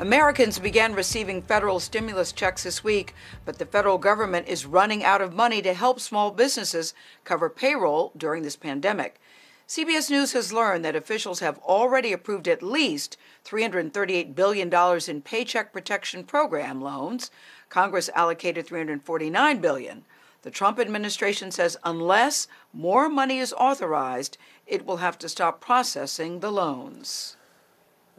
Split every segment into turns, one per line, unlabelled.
Americans began receiving federal stimulus checks this week, but the federal government is running out of money to help small businesses cover payroll during this pandemic. CBS News has learned that officials have already approved at least $338 billion in Paycheck Protection Program loans. Congress allocated 349 billion. The Trump administration says unless more money is authorized, it will have to stop processing the loans.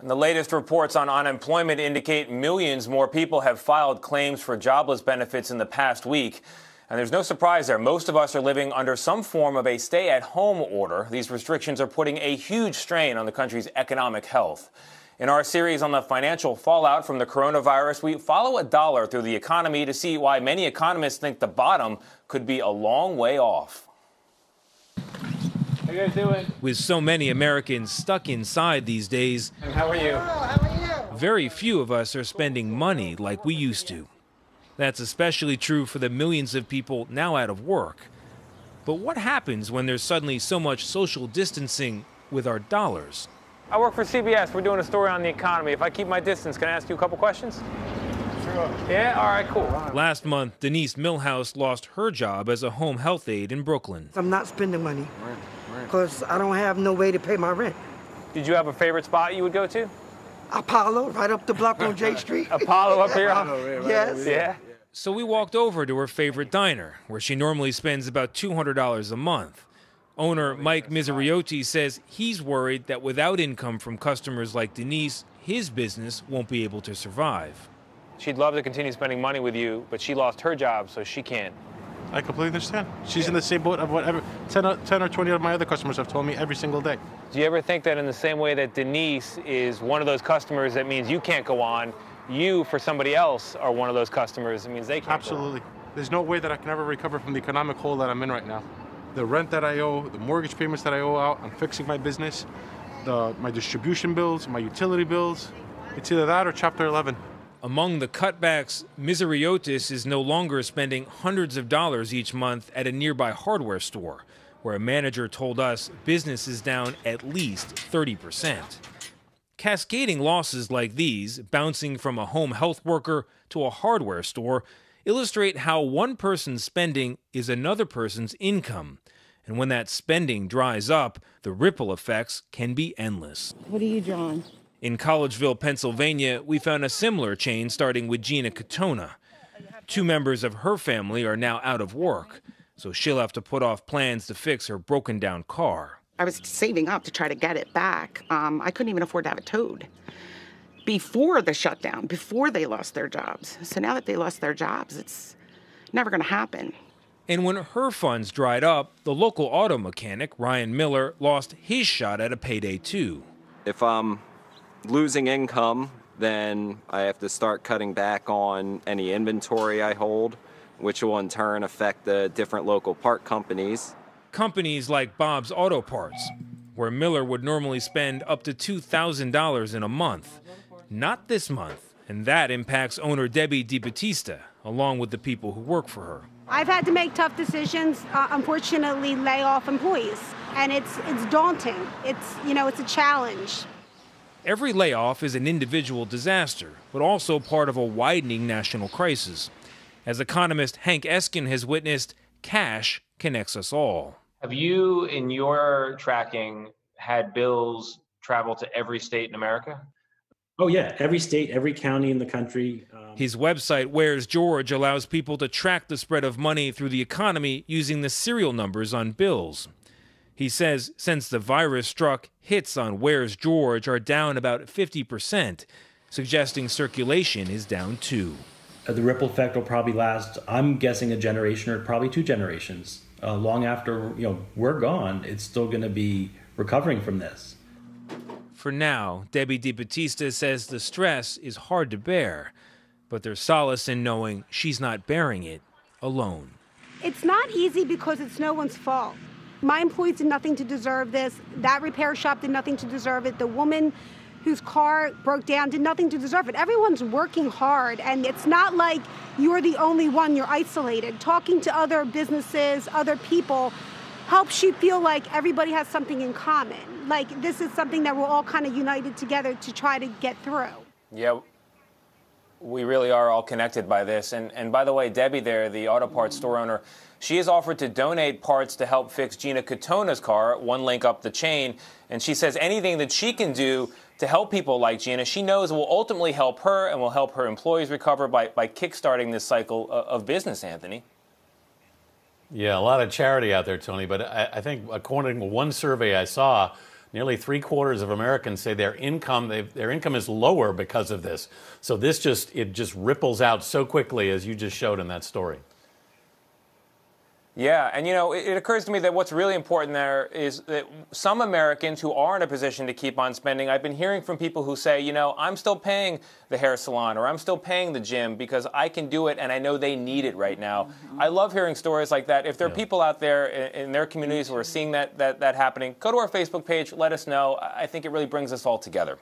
And the latest reports on unemployment indicate millions more people have filed claims for jobless benefits in the past week. And there's no surprise there. Most of us are living under some form of a stay at home order. These restrictions are putting a huge strain on the country's economic health. In our series on the financial fallout from the coronavirus, we follow a dollar through the economy to see why many economists think the bottom could be a long way off.
How you guys doing? With so many Americans stuck inside these days,
how are you?
Very few of us are spending money like we used to. That's especially true for the millions of people now out of work. But what happens when there's suddenly so much social distancing with our dollars?
I work for CBS. We're doing a story on the economy. If I keep my distance, can I ask you a couple questions? Sure. Yeah? All right, cool.
Last month, Denise Millhouse lost her job as a home health aide in Brooklyn.
I'm not spending money because I don't have no way to pay my rent.
Did you have a favorite spot you would go to?
Apollo, right up the block on J Street.
Apollo up here?
Apollo, yes.
Yeah.
So we walked over to her favorite diner, where she normally spends about $200 a month. Owner Mike Miseriotti says he's worried that without income from customers like Denise, his business won't be able to survive.
She'd love to continue spending money with you, but she lost her job, so she can't.
I completely understand. She's in the same boat of whatever 10 or, 10 or 20 of my other customers have told me every single day.
Do you ever think that in the same way that Denise is one of those customers that means you can't go on, you, for somebody else, are one of those customers that means they can't
Absolutely. There's no way that I can ever recover from the economic hole that I'm in right now. The rent that I owe, the mortgage payments that I owe out, I'm fixing my business, the, my distribution bills, my utility bills. It's either that or Chapter 11.
Among the cutbacks, Miseriotis is no longer spending hundreds of dollars each month at a nearby hardware store, where a manager told us business is down at least 30%. Cascading losses like these, bouncing from a home health worker to a hardware store, illustrate how one person's spending is another person's income. And when that spending dries up, the ripple effects can be endless.
What are you drawing?
In Collegeville, Pennsylvania, we found a similar chain starting with Gina Katona. Two members of her family are now out of work, so she'll have to put off plans to fix her broken down car.
I was saving up to try to get it back. Um, I couldn't even afford to have it towed before the shutdown, before they lost their jobs. So now that they lost their jobs, it's never going to happen.
And when her funds dried up, the local auto mechanic, Ryan Miller, lost his shot at a payday too.
If I'm losing income, then I have to start cutting back on any inventory I hold, which will in turn affect the different local part companies.
Companies like Bob's Auto Parts, where Miller would normally spend up to $2,000 in a month. Not this month, and that impacts owner Debbie DiBattista, along with the people who work for her.
I've had to make tough decisions, uh, unfortunately lay off employees, and it's it's daunting. It's, you know, it's a challenge.
Every layoff is an individual disaster, but also part of a widening national crisis. As economist Hank Eskin has witnessed, cash connects us all.
Have you, in your tracking, had bills travel to every state in America?
Oh, yeah, every state, every county in the country.
Um... His website, Where's George, allows people to track the spread of money through the economy using the serial numbers on bills. He says since the virus struck, hits on Where's George are down about 50%, suggesting circulation is down too.
Uh, the ripple effect will probably last, I'm guessing, a generation or probably two generations. Uh, long after you know we're gone, it's still going to be recovering from this.
For now, Debbie DiBattista says the stress is hard to bear, but there's solace in knowing she's not bearing it alone.
It's not easy because it's no one's fault. My employees did nothing to deserve this. That repair shop did nothing to deserve it. The woman whose car broke down did nothing to deserve it. Everyone's working hard, and it's not like you're the only one, you're isolated. Talking to other businesses, other people, helps you feel like everybody has something in common. Like this is something that we're all kind of united together to try to get through.
Yeah, We really are all connected by this. And, and by the way, Debbie there, the auto parts store owner, she has offered to donate parts to help fix Gina Katona's car, one link up the chain. And she says anything that she can do to help people like Gina, she knows will ultimately help her and will help her employees recover by, by kickstarting this cycle uh, of business, Anthony.
Yeah, a lot of charity out there, Tony. But I, I think, according to one survey I saw, nearly three quarters of Americans say their income their income is lower because of this. So this just it just ripples out so quickly, as you just showed in that story.
Yeah, and you know, it, it, occurs to me that what's really important there is that some Americans who are in a position to keep on spending, I've been hearing from people who say, you know, I'm still paying the hair salon or I'm still paying the gym because I can do it and I know they need it right now. Mm-hmm. I love hearing stories like that. If there are people out there in, in their communities who are seeing that, that, that happening, go to our Facebook page, let us know. I think it really brings us all together.